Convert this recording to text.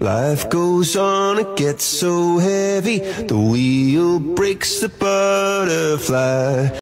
Life goes on, it gets so heavy. The wheel breaks the butterfly.